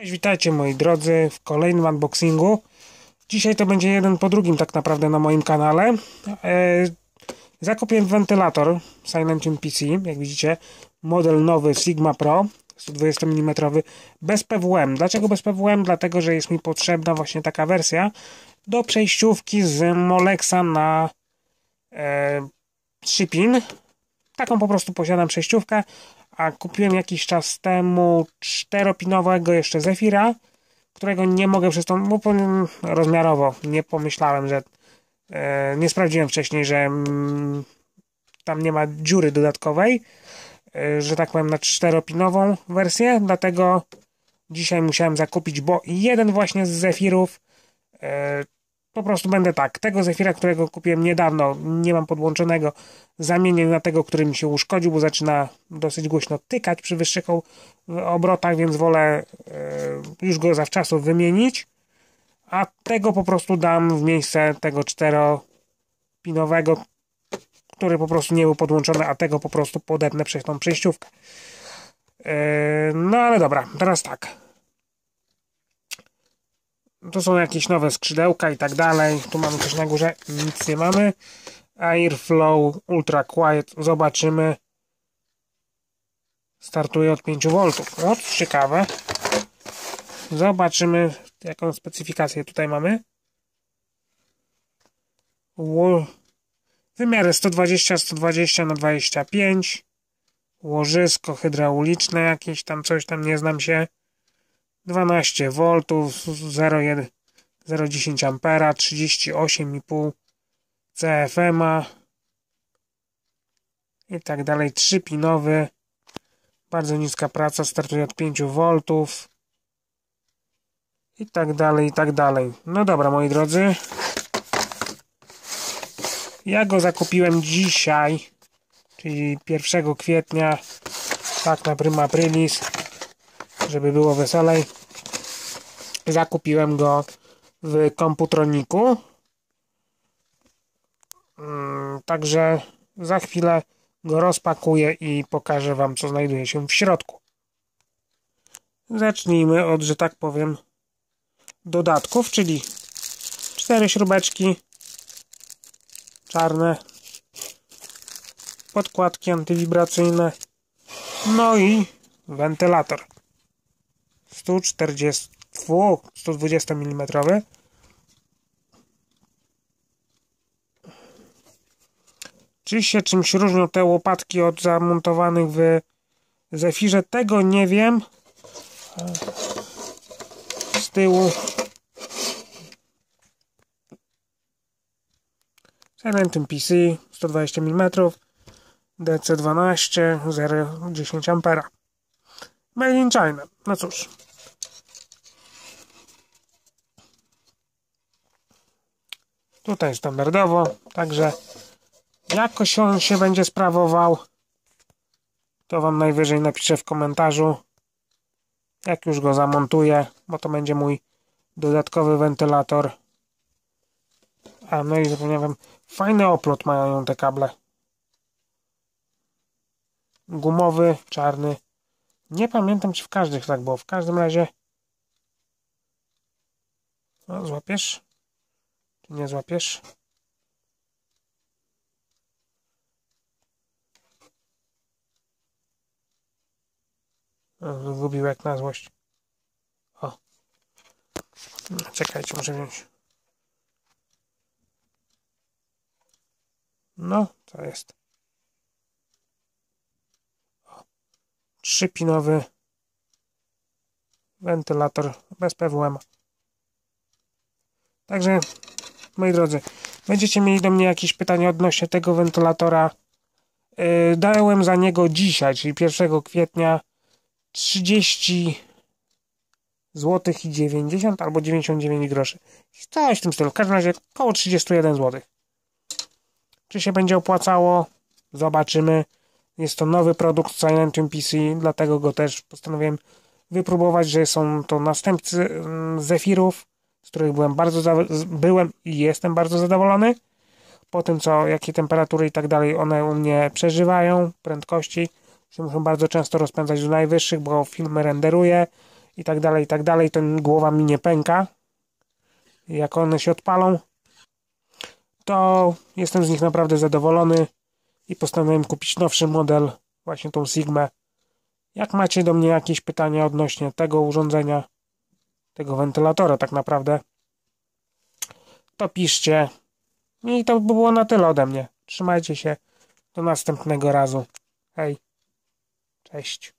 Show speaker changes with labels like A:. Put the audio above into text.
A: Cześć, witajcie moi drodzy w kolejnym unboxingu. Dzisiaj to będzie jeden po drugim tak naprawdę na moim kanale. E, zakupiłem wentylator Silentium PC, jak widzicie, model nowy Sigma Pro 120 mm bez PWM. Dlaczego bez PWM? Dlatego, że jest mi potrzebna właśnie taka wersja do przejściówki z Molexa na e, 3 pin. Taką po prostu posiadam przejściówkę a kupiłem jakiś czas temu czteropinowego jeszcze Zefira, którego nie mogę przez to, bo rozmiarowo nie pomyślałem, że e, nie sprawdziłem wcześniej, że mm, tam nie ma dziury dodatkowej, e, że tak powiem na czteropinową wersję, dlatego dzisiaj musiałem zakupić, bo jeden właśnie z Zefirów e, po prostu będę tak, tego Zefira, którego kupiłem niedawno, nie mam podłączonego, zamienię na tego, który mi się uszkodził, bo zaczyna dosyć głośno tykać przy wyższych obrotach, więc wolę e, już go zawczasu wymienić, a tego po prostu dam w miejsce tego czteropinowego, który po prostu nie był podłączony, a tego po prostu podepnę przez tą przejściówkę. E, no ale dobra, teraz tak to są jakieś nowe skrzydełka i tak dalej. Tu mamy coś na górze, nic nie mamy. Airflow Ultra Quiet, zobaczymy. Startuje od 5 V. O, ciekawe. Zobaczymy, jaką specyfikację tutaj mamy. Wymiary 120, 120 na 25. Łożysko hydrauliczne jakieś tam, coś tam, nie znam się. 12 V, 0,10 A, 38,5 CFM i tak dalej. 3-pinowy, bardzo niska praca, startuje od 5 V i tak dalej, i tak dalej. No dobra, moi drodzy. Ja go zakupiłem dzisiaj, czyli 1 kwietnia, tak na prima żeby było weselej. Zakupiłem go w komputroniku. Mm, także za chwilę go rozpakuję i pokażę Wam, co znajduje się w środku. Zacznijmy od, że tak powiem, dodatków, czyli cztery śrubeczki czarne, podkładki antywibracyjne, no i wentylator. 140, 120 mm. Czy się czymś różnią te łopatki od zamontowanych w Zefirze? Tego nie wiem. Z tyłu Silentem PC 120 mm DC12 0,10 A Made in China. No cóż. Tutaj standardowo, także jakoś on się będzie sprawował, to Wam najwyżej napiszę w komentarzu, jak już go zamontuję, bo to będzie mój dodatkowy wentylator. A no i zapomniałem, fajny oplot mają te kable. Gumowy, czarny. Nie pamiętam, czy w każdych tak było. W każdym razie... No, złapiesz? Nie złapiesz? Zgubił jak na złość. O. Czekajcie, muszę wziąć. No, to jest. trzypinowy wentylator bez PWM. Także, moi drodzy, będziecie mieli do mnie jakieś pytania odnośnie tego wentylatora. Yy, dałem za niego dzisiaj, czyli 1 kwietnia 30 zł i 90 albo 99 groszy. Coś w tym stylu. W każdym razie około 31 zł. Czy się będzie opłacało? Zobaczymy. Jest to nowy produkt Silentium PC, dlatego go też postanowiłem wypróbować, że są to następcy mm, Zephirów, z których byłem bardzo byłem i jestem bardzo zadowolony. Po tym, co, jakie temperatury i tak dalej one u mnie przeżywają, prędkości, się muszę bardzo często rozpędzać do najwyższych, bo filmy renderuję i tak dalej, i tak dalej, to głowa mi nie pęka. Jak one się odpalą, to jestem z nich naprawdę zadowolony i postanowiłem kupić nowszy model, właśnie tą Sigmę. Jak macie do mnie jakieś pytania odnośnie tego urządzenia, tego wentylatora tak naprawdę, to piszcie. I to by było na tyle ode mnie. Trzymajcie się. Do następnego razu. Hej. Cześć.